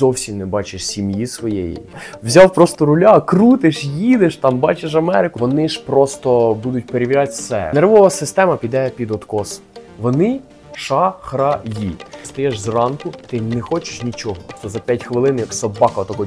зовсім не бачиш сім'ї своєї. Взяв просто руля, крутиш, їдеш, там бачиш Америку. Вони ж просто будуть перевіряти все. Нервова система піде під откос. Вони шахраї. Стаєш зранку, ти не хочеш нічого. То за 5 хвилин, як собака, тако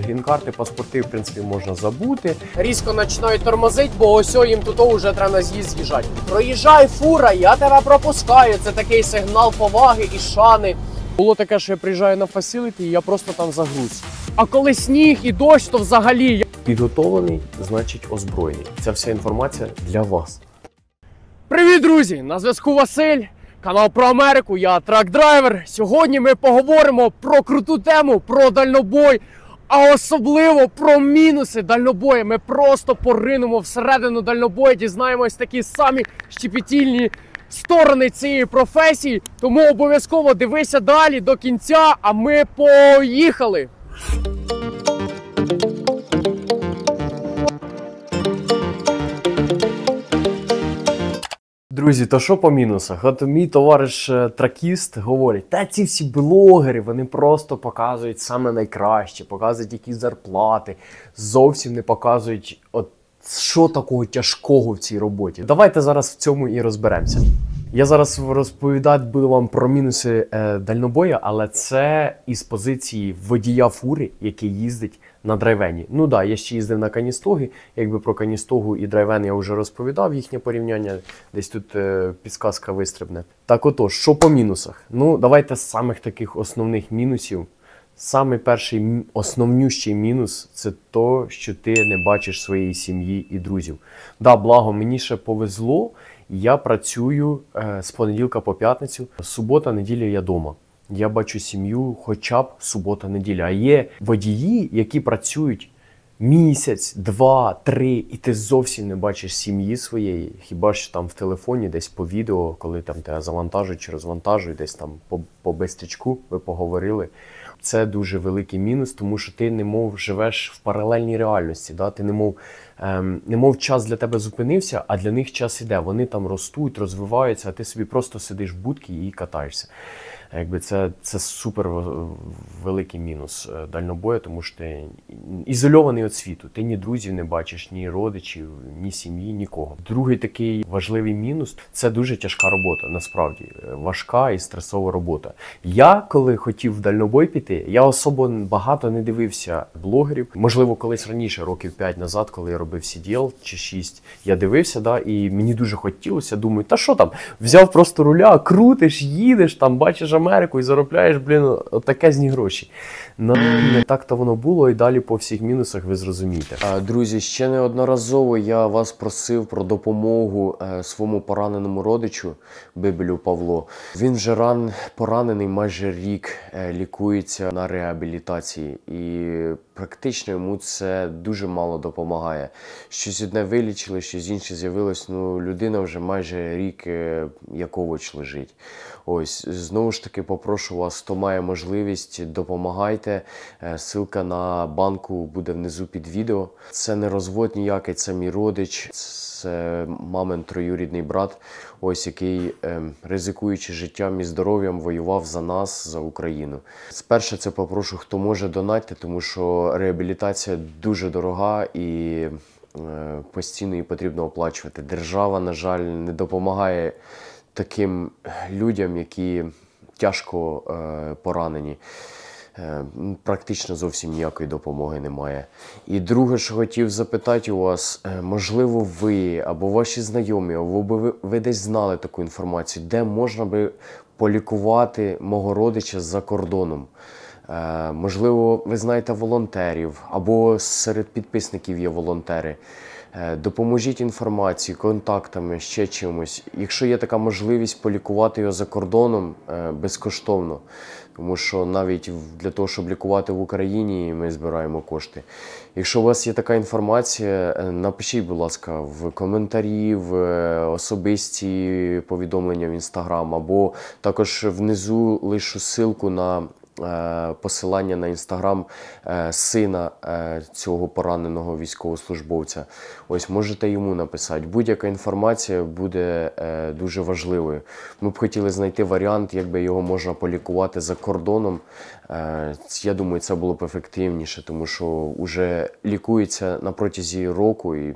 грін-карти, паспорти, в принципі, можна забути. Різко починають тормозить, бо ось о, їм тут вже треба на з'їзд з'їжджати. Проїжджай, фура, я тебе пропускаю. Це такий сигнал поваги і шани. Було таке, що я приїжджаю на facility, і я просто там загруз. А коли сніг і дощ, то взагалі я. Підготовлений, значить озброєний. Ця вся інформація для вас. Привіт, друзі! На зв'язку Василь, канал про Америку. Я truck-driver. Сьогодні ми поговоримо про круту тему, про дальнобой, а особливо про мінуси дальнобою. Ми просто поринемо всередину дальнобою, дізнаємось такі самі щепетільні сторони цієї професії. Тому обов'язково дивися далі до кінця. А ми поїхали! Друзі, то що по мінусах? От мій товариш е, тракіст говорить, та ці всі блогери вони просто показують саме найкраще, показують якісь зарплати, зовсім не показують, от що такого тяжкого в цій роботі. Давайте зараз в цьому і розберемося. Я зараз розповідати буду вам про мінуси е, дальнобоя, але це із позиції водія фури, який їздить на драйвені. Ну да, я ще їздив на каністоги. Якби про каністогу і драйвен я вже розповідав їхнє порівняння. Десь тут е, підсказка вистрибне. Так отож, що по мінусах? Ну, давайте з самих таких основних мінусів. Самий перший основнющий мінус це то, що ти не бачиш своєї сім'ї і друзів. Да, благо, мені ще повезло. Я працюю е, з понеділка по п'ятницю. Субота, неділя я вдома. Я бачу сім'ю хоча б субота, неділя. А є водії, які працюють місяць, два, три, і ти зовсім не бачиш сім'ї своєї. Хіба що там в телефоні, десь по відео, коли там тебе завантажують чи розвантажують, десь там по, по бистрічку ви поговорили. Це дуже великий мінус, тому що ти немов живеш в паралельній реальності. Да? Ти немов, ем, немов час для тебе зупинився, а для них час іде. Вони там ростуть, розвиваються, а ти собі просто сидиш в будці і катаєшся. Якби це, це супер великий мінус е, дальнобою, тому що ти ізольований від світу. Ти ні друзів не бачиш, ні родичів, ні сім'ї, нікого. Другий такий важливий мінус це дуже тяжка робота. Насправді Е, важка і стресова робота. Я коли хотів в дальнобой піти, я особо багато не дивився блогерів. Можливо, колись раніше, років 5 назад, коли я робив CDL чи 6, я дивився, да, і мені дуже хотілося. Думаю, та що там? Взяв просто руля, крутиш, їдеш, там бачиш Америку і заробляєш, блін, отакезні гроші. Ну, не так то воно було, і далі по всіх мінусах ви зрозумієте. Друзі, ще неодноразово я вас просив про допомогу е, своєму пораненому родичу Бибелю Павло. Він вже ран поранений майже рік, е, лікується на реабілітації, і практично йому це дуже мало допомагає. Щось одне вилічили, щось інше з'явилось. Ну, людина вже майже рік е, як овоч лежить. Ось знову ж таки попрошу вас, хто має можливість, допомагайте. Е, Ссылка на банку буде внизу під відео. Це не розвод ніякий, це мій родич, це мамин троюрідний брат, ось який, е, ризикуючи життям і здоров'ям, воював за нас, за Україну. Спершу це попрошу, хто може донатьте, тому що реабілітація дуже дорога і. е, Постійно її потрібно оплачувати. Держава, на жаль, не допомагає таким людям, які тяжко е, поранені. Е, Практично зовсім ніякої допомоги немає. І друге, що хотів запитати у вас, е, можливо, ви або ваші знайомі, або ви, ви десь знали таку інформацію, де можна би полікувати мого родича за кордоном. Е, Можливо, ви знаєте волонтерів, або серед підписників є волонтери. Е, Допоможіть інформацією, контактами, ще чимось. Якщо є така можливість полікувати його за кордоном е, безкоштовно, тому що навіть для того, щоб лікувати в Україні, ми збираємо кошти. Якщо у вас є така інформація, е, напишіть, будь ласка, в коментарі, в особисті повідомлення в інстаграм, або також внизу лишу ссылку на посилання на інстаграм е, сина е, цього пораненого військовослужбовця. Ось можете йому написати. Будь-яка інформація буде е, дуже важливою. Ми б хотіли знайти варіант, як би його можна полікувати за кордоном. Е, Я думаю, це було б ефективніше, тому що вже лікується на протязі року і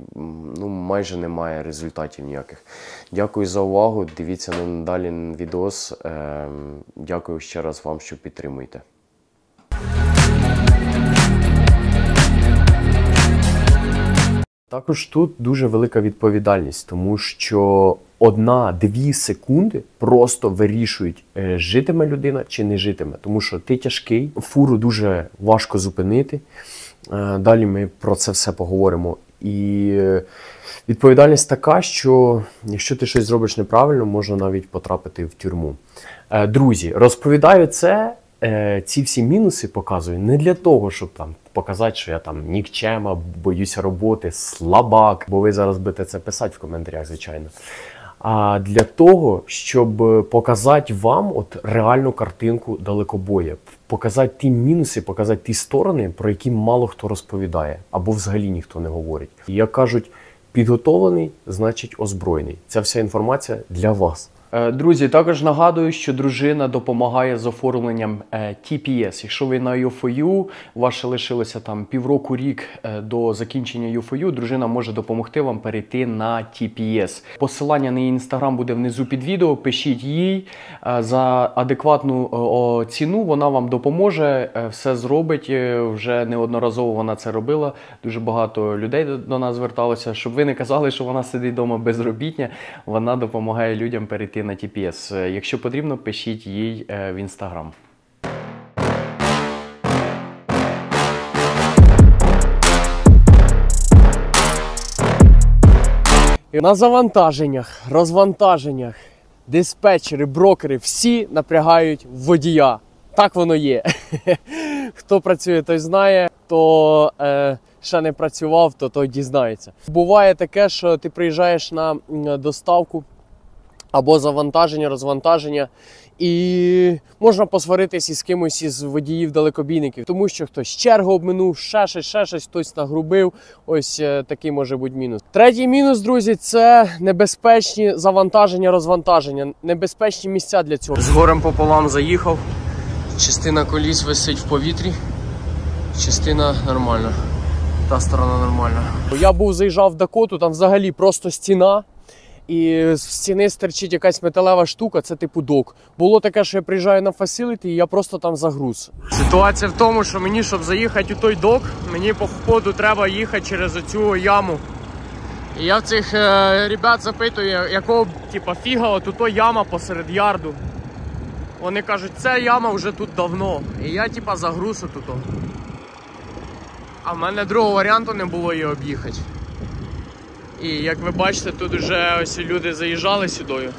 ну, майже немає результатів ніяких. Дякую за увагу. Дивіться на далі відос. Е, Дякую ще раз вам, що підтримуєте. Також тут дуже велика відповідальність, тому що одна-дві секунди просто вирішують, е, житиме людина чи не житиме. Тому що ти тяжкий, фуру дуже важко зупинити. Е, Далі ми про це все поговоримо. І е, відповідальність така, що якщо ти щось зробиш неправильно, можна навіть потрапити в тюрму. Е, Друзі, розповідаю це, е, ці всі мінуси показую не для того, щоб там показати, що я там нікчема, боюся роботи, слабак, бо ви зараз будете це писати в коментарях, звичайно. А для того, щоб показати вам от реальну картинку далекобоя, показати ті мінуси, показати ті сторони, про які мало хто розповідає, або взагалі ніхто не говорить. Як кажуть, підготовлений, значить озброєний. Ця вся інформація для вас. Е, Друзі, також нагадую, що дружина допомагає з оформленням е, TPS. Якщо ви на UFOU, ваше лишилося там півроку рік е, до закінчення UFOU, дружина може допомогти вам перейти на TPS. Посилання на її інстаграм буде внизу під відео. Пишіть їй е, за адекватну ціну. Вона вам допоможе, е, все зробить. Е, Вже неодноразово вона це робила. Дуже багато людей до нас зверталося. Щоб ви не казали, що вона сидить вдома безробітня. Вона допомагає людям перейти на TPS. Якщо потрібно, пишіть їй е, в інстаграм. На завантаженнях, розвантаженнях, диспетчери, брокери всі напрягають водія. Так воно є. Хто працює, той знає, хто е, ще не працював, то той дізнається. Буває таке, що ти приїжджаєш на доставку або завантаження, розвантаження, і можна посваритись із кимось із водіїв далекобійників, тому що хтось чергу обминув, ще щось, ще щось, хтось нагрубив. Ось е, такий може бути мінус. Третій мінус, друзі, це небезпечні завантаження, розвантаження, небезпечні місця для цього. З горем пополам заїхав. Частина коліс висить в повітрі, частина нормальна. Та сторона нормальна. Я був заїжджав в Дакоту, там взагалі просто стіна. І з стіни стерчить якась металева штука, це типу док. Було таке, що я приїжджаю на фасиліті і я просто там загруз. Ситуація в тому, що мені, щоб заїхати у той док, мені по ходу треба їхати через оцю яму. І я в цих е, ребят запитую, якого типа фіга, от ото яма посеред ярду. Вони кажуть, ця яма вже тут давно. І я типа загруз тут. А в мене другого варіанту не було її об'їхати. І як ви бачите, тут вже ось люди заїжджали сюди.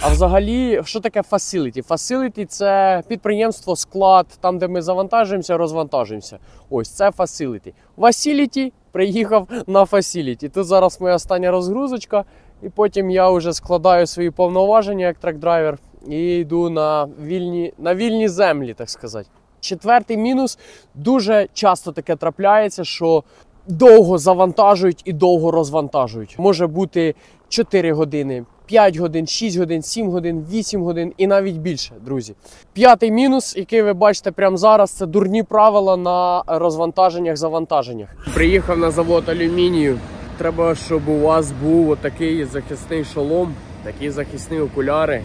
А взагалі, що таке facility? Facility – це підприємство, склад, там, де ми завантажуємося, розвантажуємося. Ось це facility. Facility приїхав на facility. Тут зараз моя остання розгрузочка, і потім я вже складаю свої повноваження як truck-driver і йду на вільні, на вільні землі, так сказати. Четвертий мінус дуже часто таке трапляється, що довго завантажують і довго розвантажують. Може бути 4 години, 5 годин, 6 годин, 7 годин, 8 годин і навіть більше, друзі. П'ятий мінус, який ви бачите прямо зараз, це дурні правила на розвантаженнях, завантаженнях. Приїхав на завод алюмінію. Треба, щоб у вас був отакий захисний шолом, такі захисні окуляри.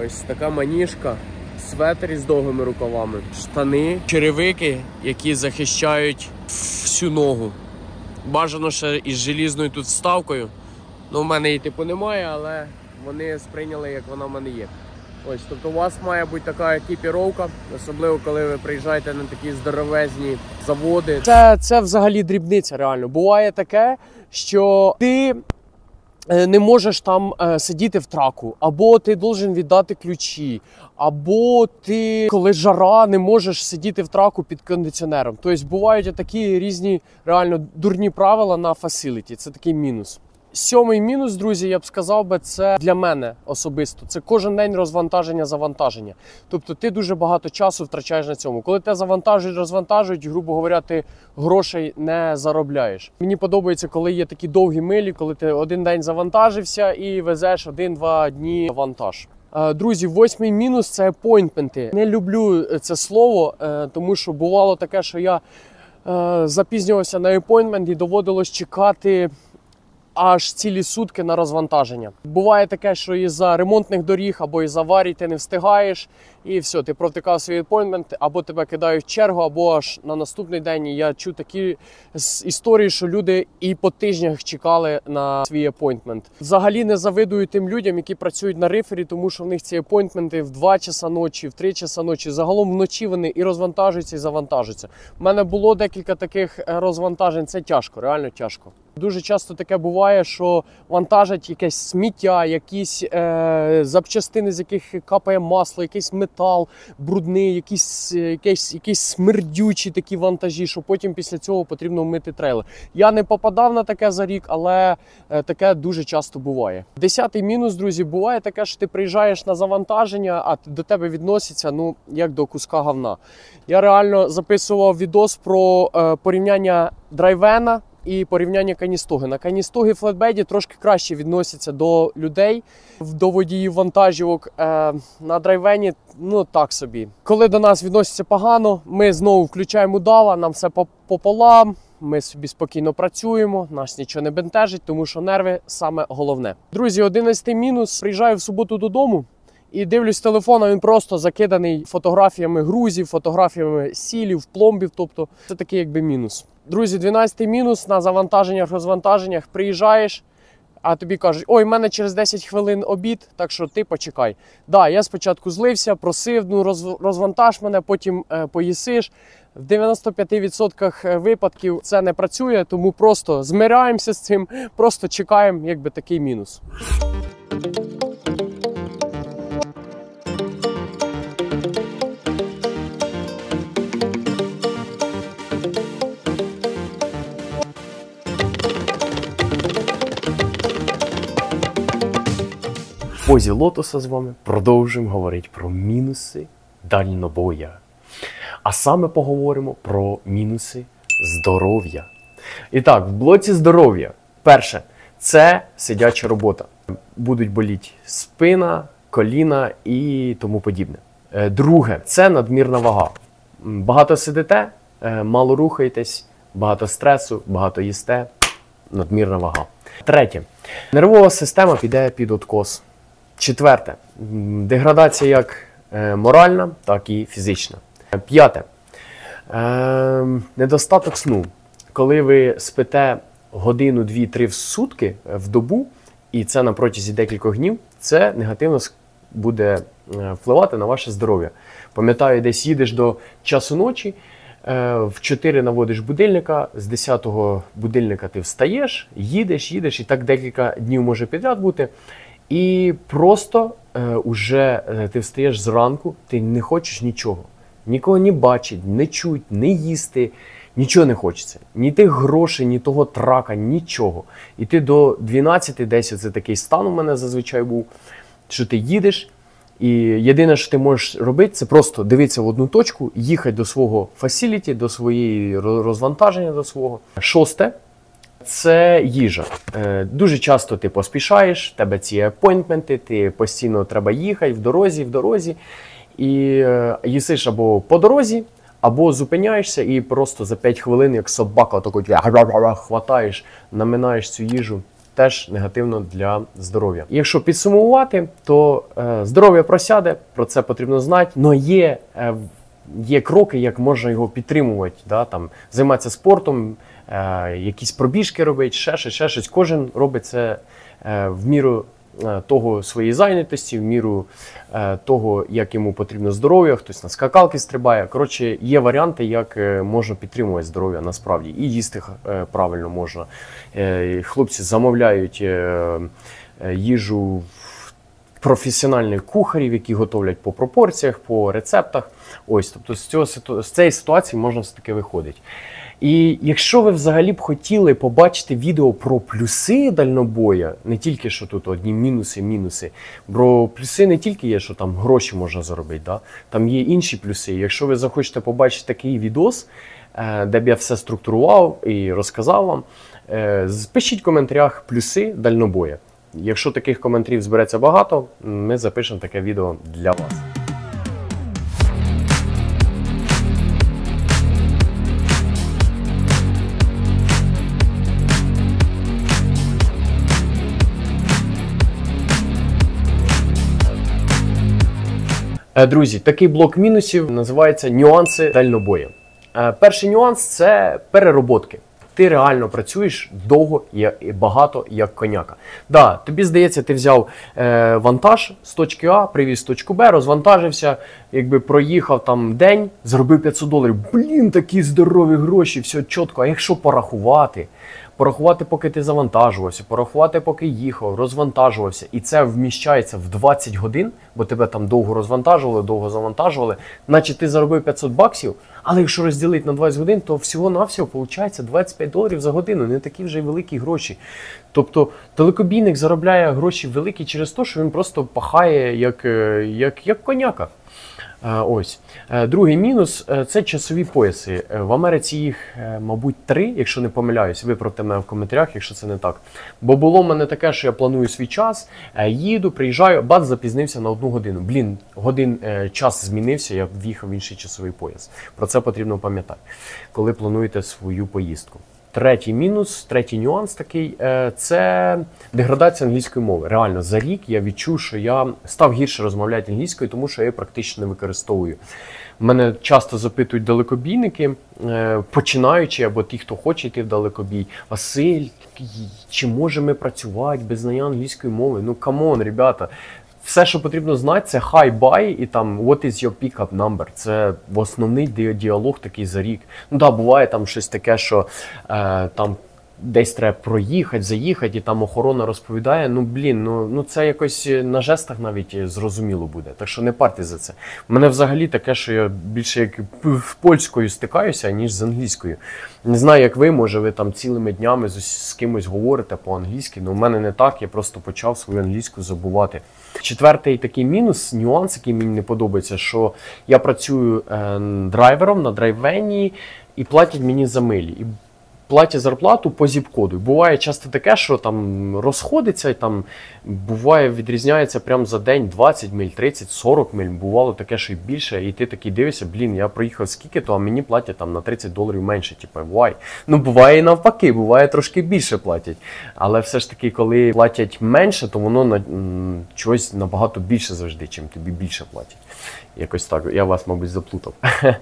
Ось така маніжка, светр із довгими рукавами, штани, черевики, які захищають всю ногу. Бажано ще із желізною тут вставкою. Ну, в мене її типу немає, але вони сприйняли, як вона в мене є. Ось, тобто у вас має бути така екіпіровка, особливо коли ви приїжджаєте на такі здоровезні заводи. Це, це взагалі дрібниця, реально. Буває таке, що ти не можеш там е, сидіти в траку, або ти должен віддати ключі, або ти, коли жара, не можеш сидіти в траку під кондиціонером. Тобто бувають такі різні реально дурні правила на фасиліті. Це такий мінус. Сьомий мінус, друзі, я б сказав би, це для мене особисто. Це кожен день розвантаження, завантаження. Тобто ти дуже багато часу втрачаєш на цьому. Коли те завантажують, розвантажують, грубо говоря, ти грошей не заробляєш. Мені подобається, коли є такі довгі милі, коли ти один день завантажився і везеш один-два дні вантаж. Е, Друзі, восьмий мінус це апойнтменти. Не люблю це слово, е, тому що бувало таке, що я е, запізнювався на апойнтмент і доводилось чекати аж цілі сутки на розвантаження. Буває таке, що із-за ремонтних доріг або із аварій ти не встигаєш, і все, ти провтикав свій апойнтмент, або тебе кидають в чергу, або аж на наступний день. Я чув такі історії, що люди і по тижнях чекали на свій апойнтмент. Взагалі не завидую тим людям, які працюють на рифері, тому що в них ці апойнтменти в 2 часа ночі, в 3 часа ночі. Загалом вночі вони і розвантажуються, і завантажуються. У мене було декілька таких е, розвантажень. Це тяжко, реально тяжко. Дуже часто таке буває, що вантажать якесь сміття, якісь е, запчастини, з яких капає масло, якийсь метал брудний, якісь, якісь, якісь смердючі такі вантажі, що потім після цього потрібно вмити трейлер. Я не попадав на таке за рік, але е, таке дуже часто буває. Десятий мінус, друзі, буває таке, що ти приїжджаєш на завантаження, а до тебе відносяться ну як до куска говна. Я реально записував відос про е, порівняння драйвена і порівняння каністоги. На каністоги флетбеді трошки краще відносяться до людей, до водіїв вантажівок. Е, на драйвені ну так собі. Коли до нас відносяться погано, ми знову включаємо удава, нам все по- пополам. Ми собі спокійно працюємо, нас нічого не бентежить, тому що нерви саме головне. Друзі, 11 мінус. Приїжджаю в суботу додому. І дивлюсь телефон, а він просто закиданий фотографіями грузів, фотографіями сілів, пломбів. Тобто це такий якби мінус. Друзі, 12-й мінус на завантаженнях, розвантаженнях приїжджаєш, а тобі кажуть, ой, в мене через 10 хвилин обід, так що ти почекай. Да, я спочатку злився, просив, ну роз, розвантаж мене, потім е, поїсиш. В 95% випадків це не працює, тому просто змиряємося з цим, просто чекаємо, якби такий мінус. Позі лотоса з вами продовжуємо говорити про мінуси дальнобоя. А саме поговоримо про мінуси здоров'я. І так, в блоці здоров'я. Перше, це сидяча робота. Будуть боліти спина, коліна і тому подібне. Е, Друге, це надмірна вага. Багато сидите, е, мало рухаєтесь, багато стресу, багато їсте, надмірна вага. Третє, нервова система піде під откос. Четверте, деградація як е, моральна, так і фізична. П'яте. Е, недостаток сну. Коли ви спите годину, дві, три в сутки е, в добу, і це на протязі декількох днів, це негативно буде е, впливати на ваше здоров'я. Пам'ятаю, десь їдеш до часу ночі, в 4 наводиш будильника, з 10-го будильника ти встаєш, їдеш, їдеш, і так декілька днів може підряд бути. І просто е, уже е, ти встаєш зранку, ти не хочеш нічого. Нікого не бачить, не чуть, не їсти, нічого не хочеться. Ні тих грошей, ні того трака, нічого. І ти до 12 десь це такий стан у мене зазвичай був, що ти їдеш, і єдине, що ти можеш робити, це просто дивитися в одну точку, їхати до свого фасіліті, до своєї розвантаження до свого. Шосте це їжа. Е, дуже часто ти поспішаєш, в тебе ці апойнтменти, ти постійно треба їхати в дорозі, в дорозі. І е, їсиш або по дорозі, або зупиняєшся і просто за 5 хвилин, як собака, таку хватаєш, наминаєш цю їжу. Теж негативно для здоров'я. Якщо підсумувати, то е, здоров'я просяде, про це потрібно знати. але є, е, є кроки, як можна його підтримувати. Да? Там, займатися спортом, якісь пробіжки робити, ще щось, ще щось. Кожен робить це е, в міру е, того своєї зайнятості, в міру е, того, як йому потрібно здоров'я, хтось на скакалки стрибає. Коротше, є варіанти, як е, можна підтримувати здоров'я насправді. І їсти е, правильно можна. Е, Хлопці замовляють е, е, їжу професіональних кухарів, які готовлять по пропорціях, по рецептах. Ось, тобто з, цього, з цієї ситуації можна все таки виходити. І якщо ви взагалі б хотіли побачити відео про плюси дальнобоя, не тільки що тут одні мінуси, мінуси, бо плюси не тільки є, що там гроші можна заробити, да? там є інші плюси. Якщо ви захочете побачити такий відос, е, де б я все структурував і розказав вам, е, пишіть в коментарях плюси дальнобоя. Якщо таких коментарів збереться багато, ми запишемо таке відео для вас. Друзі, такий блок мінусів називається нюанси дальнобою. Е, Перший нюанс це перероботки. Ти реально працюєш довго і багато як коняка. Да, тобі здається, ти взяв е, вантаж з точки А, привіз точку Б, розвантажився, якби проїхав там день, заробив 500 доларів. Блін, такі здорові гроші, все чітко. А якщо порахувати, порахувати, поки ти завантажувався, порахувати, поки їхав, розвантажувався, і це вміщається в 20 годин, бо тебе там довго розвантажували, довго завантажували, наче ти заробив 500 баксів, але якщо розділити на 20 годин, то всього-навсього виходить 25 доларів за годину, не такі вже й великі гроші. Тобто телекобійник заробляє гроші великі через те, що він просто пахає як, е, як, як коняка. Ось Е, другий мінус е, це часові пояси. Е, В Америці їх, мабуть, три, якщо не помиляюсь. Виправте мене в коментарях, якщо це не так. Бо було в мене таке, що я планую свій час, їду, приїжджаю, бац, запізнився на одну годину. Блін, годин час змінився, я в'їхав в інший часовий пояс. Про це потрібно пам'ятати, коли плануєте свою поїздку. Третій мінус, третій нюанс такий е, це деградація англійської мови. Реально, за рік я відчув, що я став гірше розмовляти англійською, тому що я її практично не використовую. Мене часто запитують далекобійники, е, починаючи або ті, хто хоче йти в далекобій. Василь, чи можемо ми працювати без знання англійської мови? Ну come on, ребята. Все, що потрібно знати, це hi bye і там what is your pickup number. Це в основний діалог такий за рік. Ну да, буває там щось таке, що е, там десь треба проїхати, заїхати, і там охорона розповідає. Ну блін, ну, ну це якось е, на жестах навіть е, зрозуміло буде. Так що не парте за це. У мене взагалі таке, що я більше як з польською стикаюся, ніж з англійською. Не знаю, як ви, може, ви там цілими днями з, з кимось говорите по-англійськи, але у мене не так, я просто почав свою англійську забувати. Четвертий такий мінус, нюанс, який мені не подобається, що я працюю е, драйвером на драйвені і платять мені за милі. І платять зарплату по зіп-коду. Буває часто таке, що там розходиться, там буває, відрізняється прямо за день 20 миль, 30, 40 миль. Бувало таке, що й більше, і ти такий дивишся, блін, я проїхав скільки, то а мені платять там на 30 доларів менше. Типу, why? Ну буває і навпаки, буває трошки більше платять. Але все ж таки, коли платять менше, то воно на чогось набагато більше завжди, чим тобі більше платять. Якось так, я вас, мабуть, заплутав.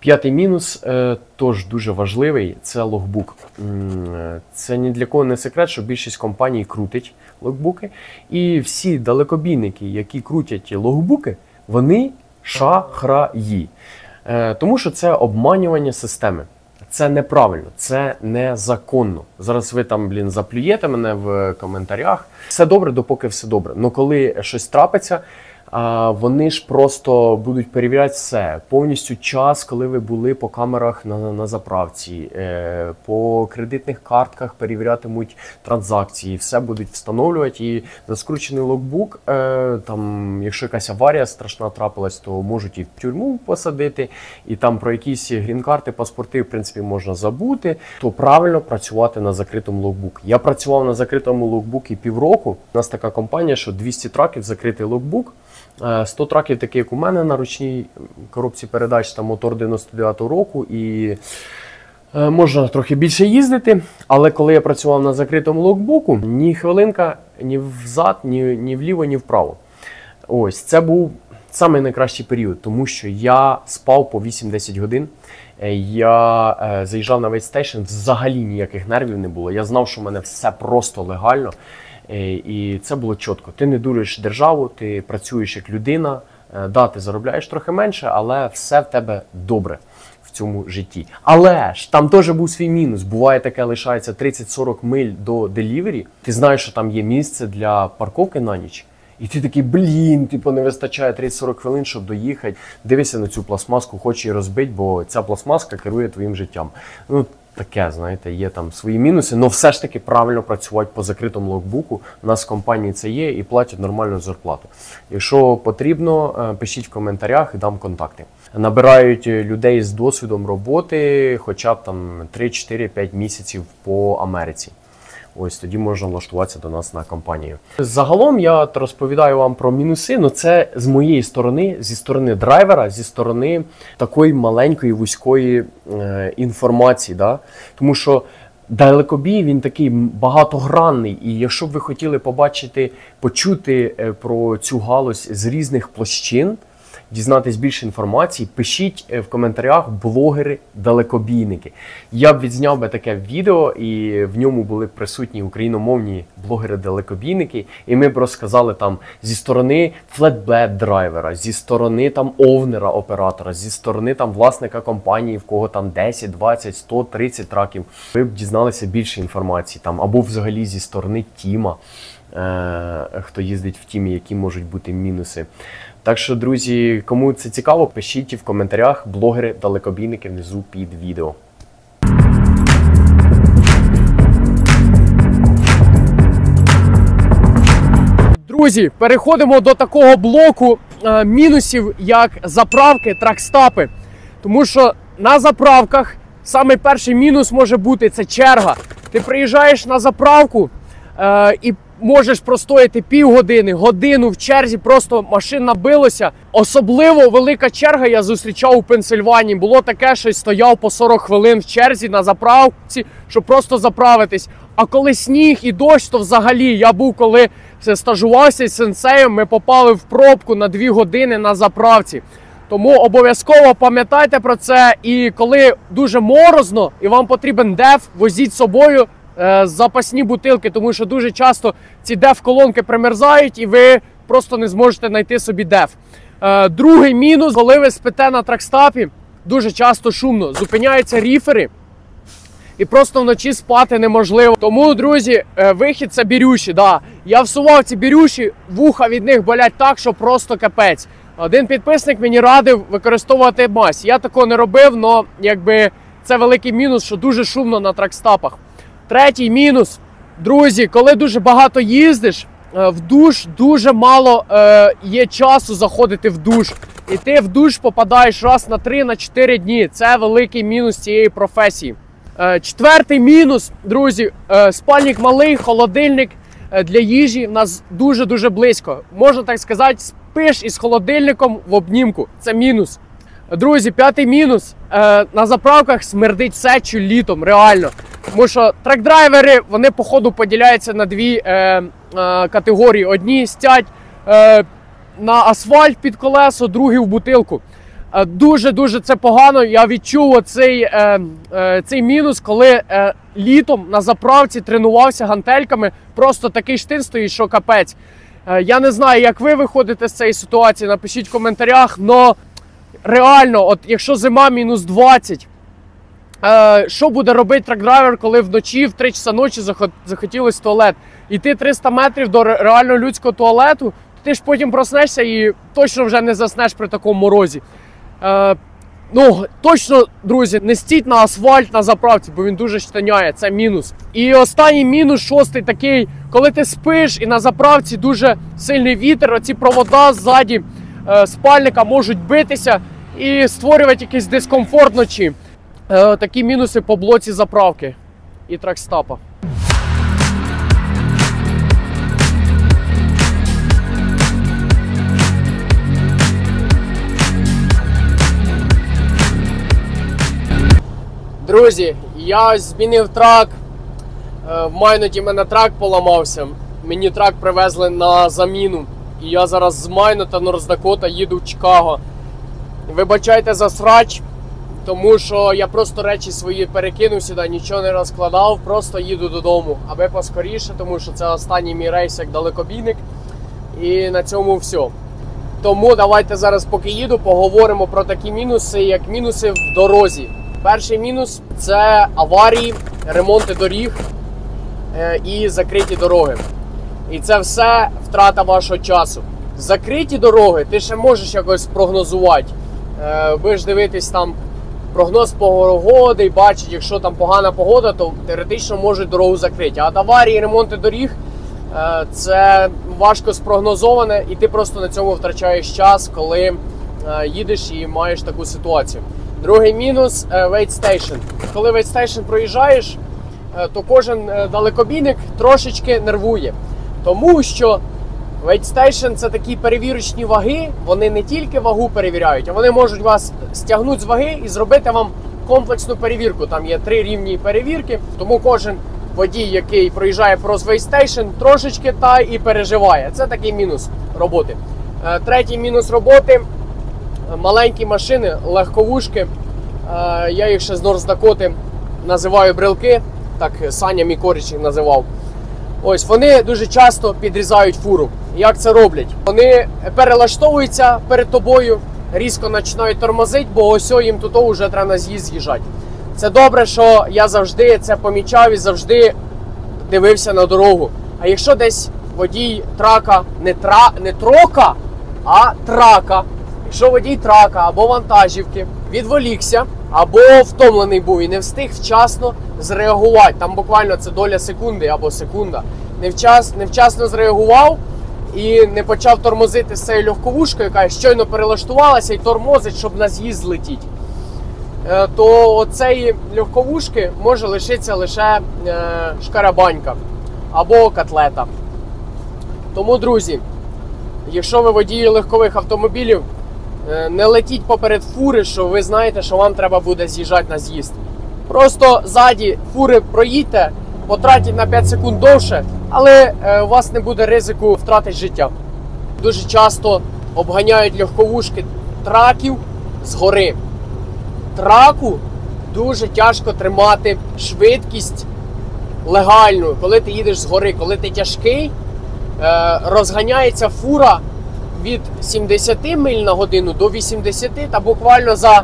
П'ятий мінус, е, теж дуже важливий, це логбук. Е, Це ні для кого не секрет, що більшість компаній крутить логбуки. І всі далекобійники, які крутять логбуки, вони шахраї. Е, Тому що це обманювання системи. Це неправильно, це незаконно. Зараз ви там, блін, заплюєте мене в коментарях. Все добре, допоки все добре. Ну коли щось трапиться, вони ж просто будуть перевіряти все. Повністю час, коли ви були по камерах на, на заправці, е, по кредитних картках перевірятимуть транзакції, все будуть встановлювати. І на скручений логбук, е, там, якщо якась аварія страшна трапилась, то можуть і в тюрму посадити, і там про якісь грін-карти, паспорти, в принципі, можна забути. То правильно працювати на закритому логбук. Я працював на закритому логбукі півроку. У нас така компанія, що 200 траків закритий логбук. Е, 100 траків, такі як у мене на ручній коробці передач, там мотор 99-го року, і е, можна трохи більше їздити. Але коли я працював на закритому логбуку, ні хвилинка ні взад, ні, ні вліво, ні вправо. Ось це був самий найкращий період, тому що я спав по 8-10 годин. Е, Я е, заїжджав на weigh station, взагалі ніяких нервів не було. Я знав, що в мене все просто легально. Е, І це було чітко. Ти не дуриш державу, ти працюєш як людина. Е, Да, ти заробляєш трохи менше, але все в тебе добре в цьому житті. Але ж там теж був свій мінус. Буває таке, лишається 30-40 миль до delivery. Ти знаєш, що там є місце для парковки на ніч. І ти такий, блін, типу, не вистачає 30-40 хвилин, щоб доїхати. Дивишся на цю пластмаску, хочеш її розбити, бо ця пластмаска керує твоїм життям. Ну, таке, знаєте, є там свої мінуси, але все ж таки правильно працювати по закритому локбуку. У нас в компанії це є і платять нормальну зарплату. Якщо потрібно, е, пишіть в коментарях і дам контакти. Набирають людей з досвідом роботи, хоча б там 3-4-5 місяців по Америці. Ось тоді можна влаштуватися до нас на компанію. Загалом я розповідаю вам про мінуси. Ну це з моєї сторони, зі сторони драйвера, зі сторони такої маленької вузької е, інформації. Да? Тому що далекобій він такий багатогранний. І якщо б ви хотіли побачити, почути е, про цю галузь з різних площин. Дізнатись більше інформації, пишіть е, в коментарях блогери-далекобійники. Я б відзняв би таке відео, і в ньому були присутні україномовні блогери-далекобійники, і ми б розказали там зі сторони флетбет драйвера, зі сторони там овнера оператора, зі сторони там власника компанії, в кого там 10, 20, 100, 30 траків. Ви б дізналися більше інформації там, або взагалі зі сторони Тіма. Е, хто їздить в тімі, які можуть бути мінуси. Так що, друзі, кому це цікаво, пишіть в коментарях блогери далекобійники внизу під відео. Друзі, переходимо до такого блоку е, мінусів, як заправки, тракстапи. Тому що на заправках саме перший мінус може бути це черга. Ти приїжджаєш на заправку е, і можеш простояти півгодини, годину в черзі, просто машин набилося. Особливо велика черга я зустрічав у Пенсильванії. Було таке, що стояв по 40 хвилин в черзі на заправці, щоб просто заправитись. А коли сніг і дощ, то взагалі я був, коли стажувався з сенсеєм, ми попали в пробку на 2 години на заправці. Тому обов'язково пам'ятайте про це. І коли дуже морозно і вам потрібен деф, возіть з собою запасні бутилки, тому що дуже часто ці деф-колонки примерзають і ви просто не зможете знайти собі деф. Е, другий мінус, коли ви спите на тракстапі, дуже часто шумно зупиняються ріфери. І просто вночі спати неможливо. Тому, друзі, е, вихід це бірюші. Да. Я всував ці бірюші, вуха від них болять так, що просто капець. Один підписник мені радив використовувати мазь. Я такого не робив, але якби це великий мінус, що дуже шумно на тракстапах. Третій мінус, друзі, коли дуже багато їздиш, е, в душ дуже мало е, є часу заходити в душ. І ти в душ попадаєш раз на 3 на 4 дні. Це великий мінус цієї професії. Е, четвертий мінус, друзі, е, спальник малий, холодильник е, для їжі в нас дуже-дуже близько. Можна так сказати, спиш із холодильником в обнімку. Це мінус. Друзі, п'ятий мінус. На заправках смердить сечу літом, реально. Тому що трек-драйвери вони, походу, поділяються на дві е, е, категорії: одні стять е, на асфальт під колесо, другі в бутилку. Дуже дуже це погано. Я відчув оцей, е, е, цей мінус, коли е, літом на заправці тренувався гантельками. Просто такий штин стоїть, що капець. Е, я не знаю, як ви виходите з цієї ситуації. Напишіть в коментарях. Но реально, от якщо зима мінус 20, е, що буде робити truck driver, коли вночі в 3 часа ночі захотілось в туалет? Іти 300 метрів до реально людського туалету, ти ж потім проснешся і точно вже не заснеш при такому морозі. Е, Ну, точно, друзі, не стіть на асфальт на заправці, бо він дуже штаняє, це мінус. І останній мінус, шостий такий, коли ти спиш і на заправці дуже сильний вітер, оці провода ззаді е, спальника можуть битися і створювати якийсь дискомфорт вночі. Е, такі мінуси по блоці заправки і тракстапа. Друзі, я змінив трак. Е, в Майноті мене трак поламався. Мені трак привезли на заміну. І я зараз з Майнота North Dakota їду в Чикаго. Вибачайте за срач, тому що я просто речі свої перекинув сюди, нічого не розкладав, просто їду додому, аби поскоріше, тому що це останній мій рейс як далекобійник. І на цьому все. Тому давайте зараз, поки їду, поговоримо про такі мінуси, як мінуси в дорозі. Перший мінус це аварії, ремонти доріг е, і закриті дороги. І це все втрата вашого часу. Закриті дороги ти ще можеш якось прогнозувати. Будеш дивитись там прогноз погоди і бачить, якщо там погана погода, то теоретично можуть дорогу закрити. А от аварії, ремонти доріг е, це важко спрогнозоване, і ти просто на цьому втрачаєш час, коли е, їдеш і маєш таку ситуацію. Другий мінус station. Коли station проїжджаєш, е, то кожен далекобійник трошечки нервує. Тому що weigh station це такі перевірочні ваги. Вони не тільки вагу перевіряють, а вони можуть вас стягнути з ваги і зробити вам комплексну перевірку. Там є три рівні перевірки. Тому кожен водій, який проїжджає про weigh station, трошечки та і переживає. Це такий мінус роботи. Е, Третій мінус роботи маленькі машини, легковушки. Е, Я їх ще з Норздакоти називаю брелки. Так Саня Мікорич їх називав. Ось вони дуже часто підрізають фуру. Як це роблять? Вони перелаштовуються перед тобою, різко починають тормозити, бо ось їм тут вже треба на з'їзд з'їжджати. Це добре, що я завжди це помічав і завжди дивився на дорогу. А якщо десь водій трака не тра не трока, а трака. Якщо водій трака або вантажівки відволікся, або втомлений був і не встиг вчасно зреагувати. Там буквально це доля секунди або секунда. Невчас, невчасно зреагував і не почав тормозити з цією легковушкою, яка щойно перелаштувалася і тормозить, щоб на з'їзд злетіти. Е, То оцеї легковушки може лишитися лише е, шкарабанька або котлета. Тому, друзі, якщо ви водії легкових автомобілів, е, не летіть поперед фури, що ви знаєте, що вам треба буде з'їжджати на з'їзд. Просто ззаді фури проїдьте, потратіть на 5 секунд довше, але е, у вас не буде ризику втрати життя. Дуже часто обганяють легковушки траків згори. Траку дуже тяжко тримати швидкість легальну, коли ти їдеш згори, коли ти тяжкий, е, розганяється фура від 70 миль на годину до 80 та буквально за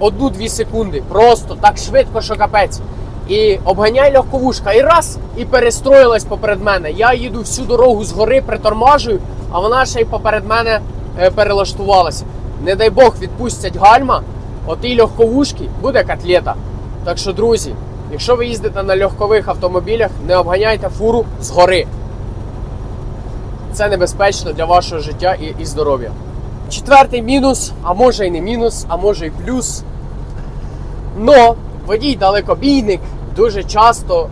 1-2 секунди. Просто так швидко, що капець. І обганяє легковушка, і раз, і перестроїлась поперед мене. Я їду всю дорогу згори, притормажую, а вона ще й поперед мене е, перелаштувалася. Не дай Бог відпустять гальма, отій легковушки буде котлета. Так що, друзі, якщо ви їздите на легкових автомобілях, не обганяйте фуру згори. Це небезпечно для вашого життя і, і здоров'я. Четвертий мінус, а може і не мінус, а може і плюс. Но водій далекобійник дуже часто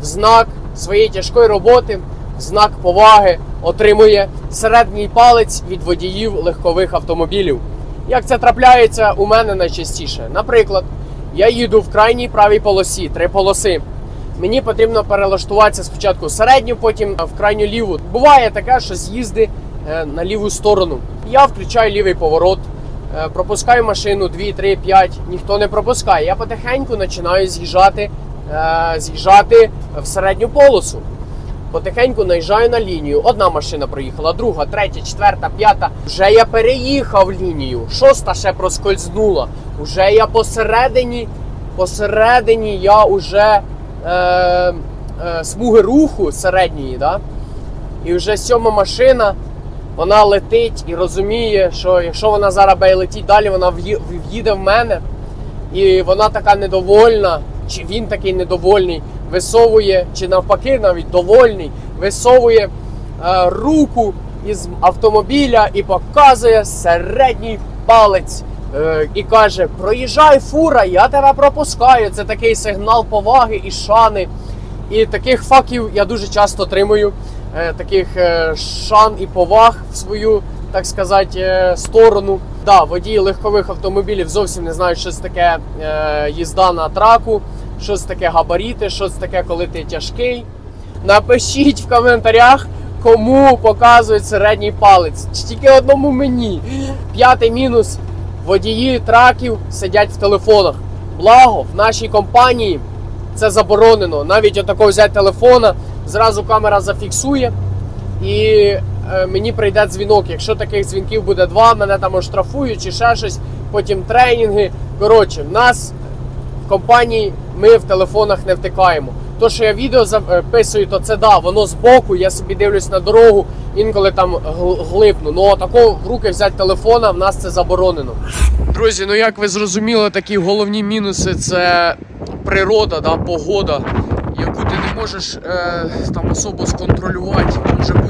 в знак своєї тяжкої роботи, в знак поваги отримує середній палець від водіїв легкових автомобілів. Як це трапляється у мене найчастіше? Наприклад, я їду в крайній правій полосі, три полоси. Мені потрібно перелаштуватися спочатку в середню, потім в крайню ліву. Буває таке, що з'їзди е, на ліву сторону. Я включаю лівий поворот, е, пропускаю машину 2, 3, 5, ніхто не пропускає. Я потихеньку починаю з'їжджати, з'їжджати в середню полосу. Потихеньку наїжджаю на лінію. Одна машина проїхала, друга, третя, четверта, п'ята. Вже я переїхав лінію. Шоста ще проскользнула. Уже я посередині, посередині я уже е, е, смуги руху середньої. Да? І вже сьома машина, вона летить і розуміє, що якщо вона зараз буде летіть далі, вона в'їде в мене. І вона така недовольна, чи він такий недовольний, висовує, чи навпаки, навіть довольний, висовує е, руку із автомобіля і показує середній палець. Е, і каже: Проїжджай, фура, я тебе пропускаю. Це такий сигнал поваги і шани. І таких факів я дуже часто отримую, е, таких е, шан і поваг в свою, так сказати, е, сторону. Да, водії легкових автомобілів зовсім не знають, що це таке е, їзда на траку, що це таке габаріти, що це таке, коли ти тяжкий. Напишіть в коментарях, кому показують середній палець. Тільки одному мені. П'ятий мінус. Водії траків сидять в телефонах. Благо, в нашій компанії це заборонено. Навіть отако взяти телефона, зразу камера зафіксує. І мені прийде дзвінок. Якщо таких дзвінків буде два, мене там оштрафують чи ще щось, потім тренінги. Коротше, в нас в компанії ми в телефонах не втикаємо. То, що я відео записую, то це да, воно збоку, я собі дивлюсь на дорогу, інколи там глипну. Ну такого в руки взяти телефона в нас це заборонено. Друзі, ну як ви зрозуміли, такі головні мінуси це природа, да, погода, яку ти не можеш е, там особо сконтролювати. Може е,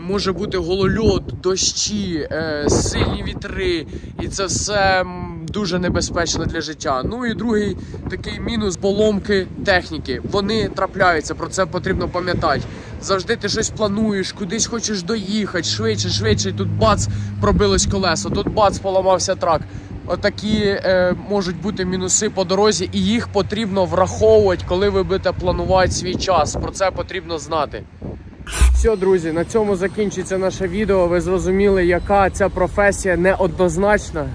може бути голольот, дощі, е, сильні вітри, і це все дуже небезпечно для життя. Ну і другий такий мінус поломки техніки. Вони трапляються, про це потрібно пам'ятати. Завжди ти щось плануєш, кудись хочеш доїхати, швидше, швидше, і тут бац, пробилось колесо, тут бац, поламався трак. Отакі е, можуть бути мінуси по дорозі, і їх потрібно враховувати, коли ви будете планувати свій час. Про це потрібно знати. Все, друзі, на цьому закінчиться наше відео. Ви зрозуміли, яка ця професія неоднозначна.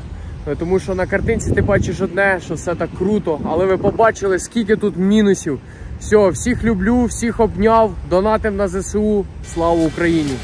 Тому що на картинці ти бачиш одне, що все так круто, але ви побачили, скільки тут мінусів. Все, всіх люблю, всіх обняв, донатим на ЗСУ. Слава Україні!